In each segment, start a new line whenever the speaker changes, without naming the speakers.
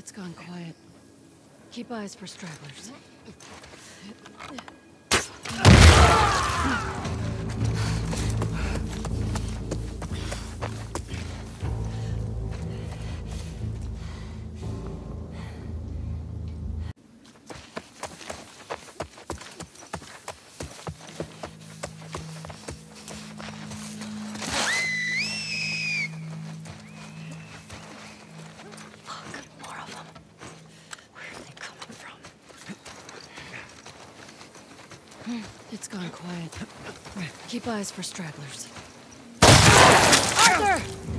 It's gone quiet. Keep eyes for stragglers. It's gone quiet. Keep eyes for stragglers. Arthur!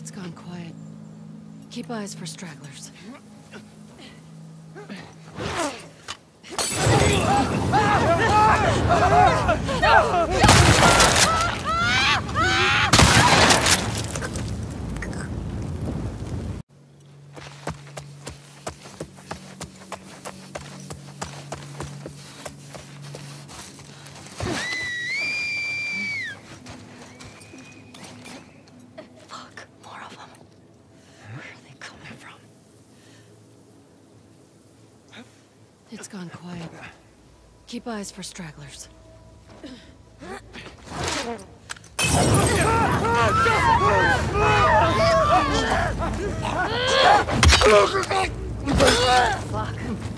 It's gone quiet. Keep eyes for stragglers. Fuck, It's gone quiet. Keep eyes for stragglers. Fuck.